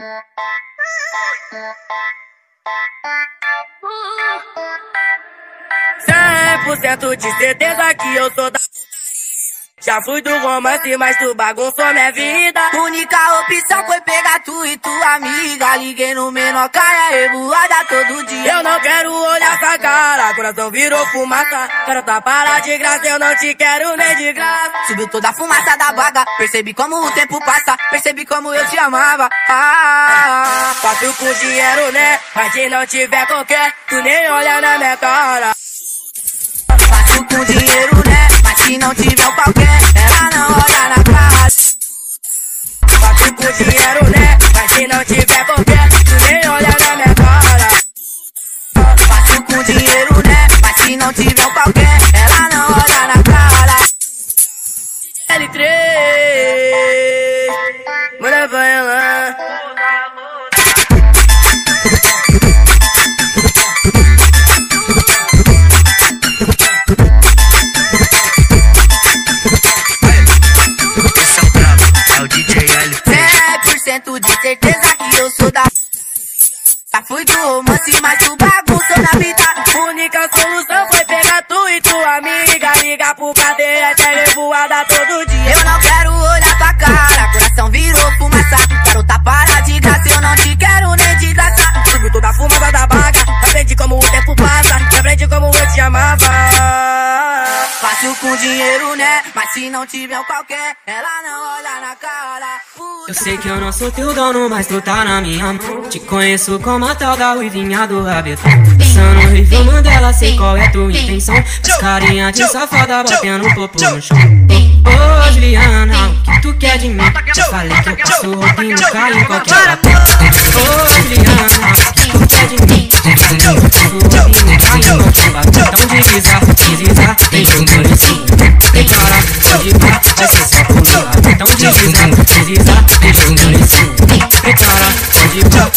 Cem por cento de certeza que eu sou da já fui do romance, mas tu bagunçou minha vida. Única opção foi pegar tu e tua amiga. Liguei no menor cara revoada todo dia. Eu não quero olhar essa cara, coração virou fumaça. Quero tapar de graça, eu não te quero nem de graça. Subiu toda a fumaça da vaga, percebi como o tempo passa. Percebi como eu te amava. Ah, faço com dinheiro, né? Mas se não tiver qualquer, tu nem olha na minha cara. Faço com dinheiro, né? Mas se não tiver qualquer, ela dinheiro, né? Mas se não tiver qualquer, tu nem olha na minha cara. Faço com dinheiro, né? Mas se não tiver qualquer, ela não olha na cara. L3, 100% de certeza que eu sou da. Já fui do romance, mas tu bagunçou na vida. Única solução foi pegar tu e tua amiga. Ligar pro cadeia, até revoada todo dia. Eu não quero olhar tua cara, coração virou fumaça. Quero tapar de graça, eu não te quero nem de graça. Subiu toda a fumaça da baga. Aprende como o tempo passa. Aprende como eu te amava. Fácil com dinheiro, Mas se não tiver qualquer, ela não olha na cara. Eu sei que eu não sou teu dono, mas tu tá na minha mão. Te conheço como a tal da ruivinha do rabetão. Pensando no review Mandela, sei qual é tua intenção. As carinha de safada batendo popô no chão. Ô, Juliana, o que tu quer de mim? Já falei que eu passo roupinho, caio em qualquer papel. Ô, Juliana, o que tu quer de mim? Que eu passo roupinho, caio em qualquer papel. Então deslizar, deslizar, vem jogando em cima. Declara, pode pá, vai ser só pular. Então deslizar, deslizar, vem jogando em cima. Declara, pode pá,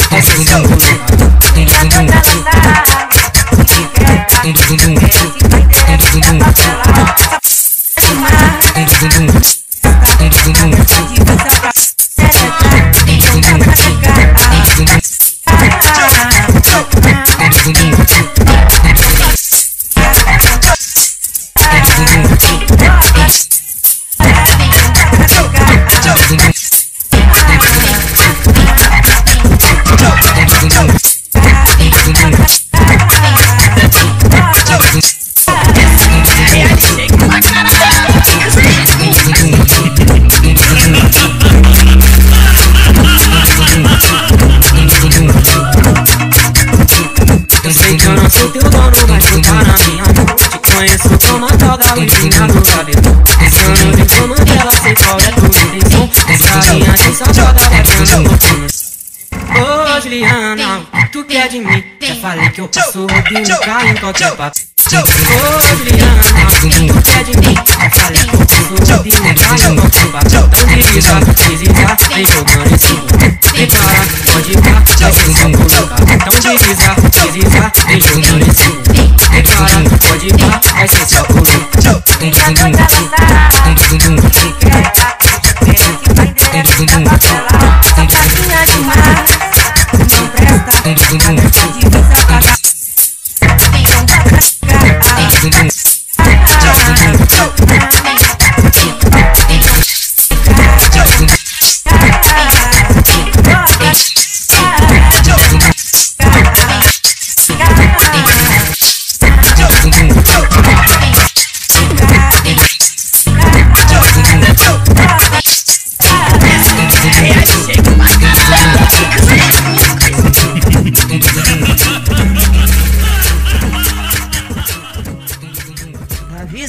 conheço como a tal da luzinha do cabelo. Pensando no review Mandela, sei qual é tua intenção. As carinha de safada batendo no começo. Ô Juliana, que tu quer de mim? Já falei que eu passo roupinho, caio em qualquer papo. Ô Juliana, que tu quer de mim? 这种痛我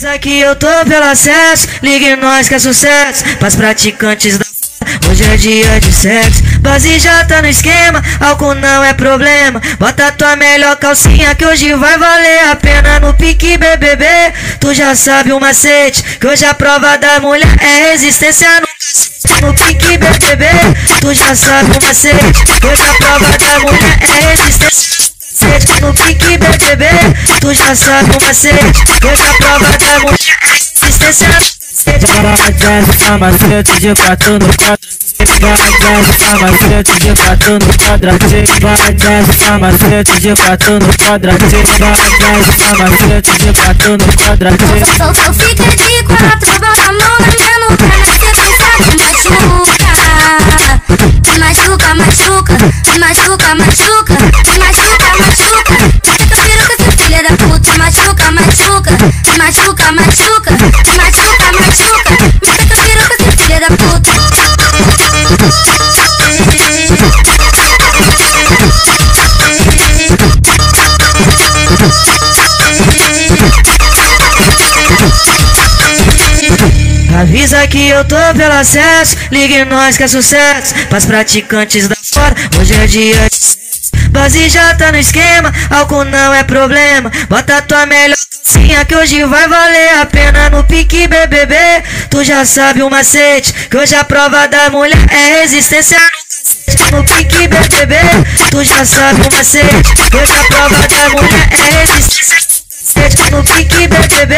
Avisa que eu tô pelo acesso, ligue nós que é sucesso. Pras praticantes da Hoje é dia de sexo, base já tá no esquema, álcool não é problema. Bota tua melhor calcinha que hoje vai valer a pena no pique BBB. Tu já sabe o macete, que hoje a prova da mulher é resistência no. No pique BBB, tu já sabe o macete, que hoje a prova da mulher é resistência. Cacete no pique BBB, tu já sabe o macete, hoje a prova da mulher é resistência adiante, macete de quatro no vai desce, macete de quatro no quadrado, vai desce, macete de quatro no quadrado, vai desce, macete de quatro no quadrado. Só, só fica de quatro, bota a mão na minha nuca, machuca, machuca, machuca, machuca, machuca, machuca, machuca, machuca, machuca, machuca. Fica piroca, seu filho da puta. Avisa que eu tô pelo acesso, ligue nós que é sucesso. Pras praticantes da fora, hoje é dia de sexo. Base já tá no esquema, álcool não é problema. Bota tua melhor calcinha que hoje vai valer a pena no pique BBB. Tu já sabe o macete, que hoje a prova da mulher é resistência no cacete. No pique BBB, tu já sabe o macete, que hoje a prova da mulher é resistência no pique BBB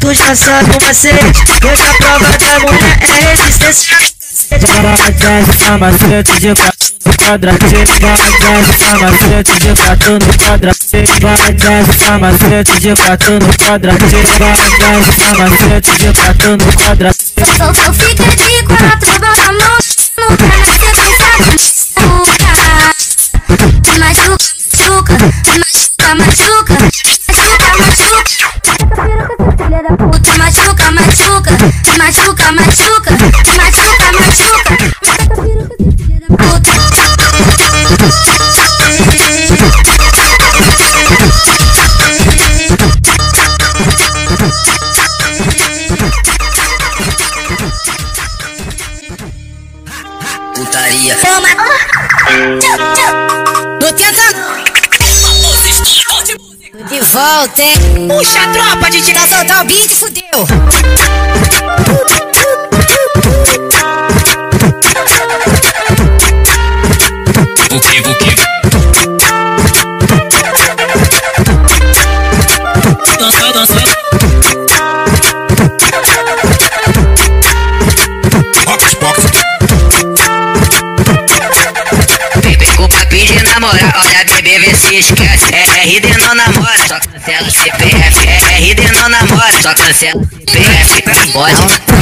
Tu já sabe o macete Hoje a prova da mulher é resistência desce a macete de quatro no quadrado. Vai desce a macete de quatro no quadrado. Vai desce a macete de quatro no quadrado. Vai desce a macete de quatro no quadrado. Só, só fica de quatro, bota a mão no nuca, na sequência machuca, machuca, machuca, machuca, machuca, machuca, machuca, machuca, machuca, machuca, Putaria. Toma. Tchau, tchau. Não tenta de volta, hein? Puxa a tropa de tirar soltar o beat, fudeu. Olha bebê vê se esquece. É RD não namora, só cancela CPF É RD não namora, só cancela CPF Pode,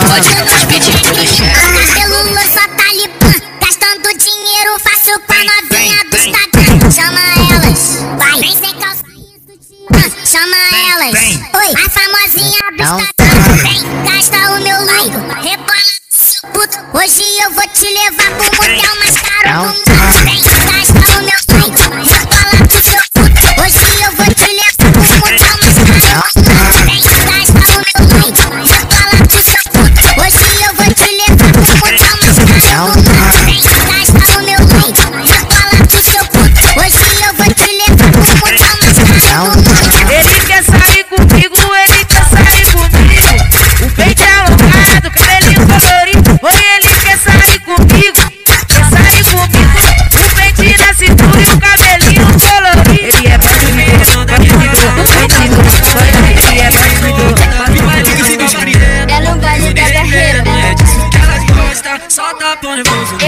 pode, os beats tudo chefe Só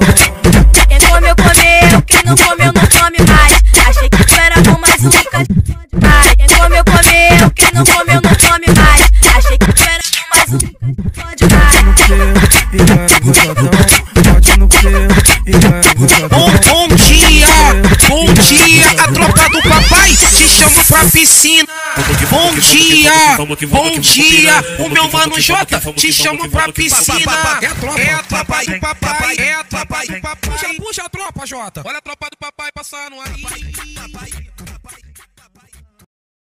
음. Pra piscina. Bom dia, bom dia, o meu mano Jota te chamo pra piscina. É a tropa, é a tropa do papai, é a tropa do papai. Puxa, puxa a tropa, Jota. Olha a tropa do papai passando aí.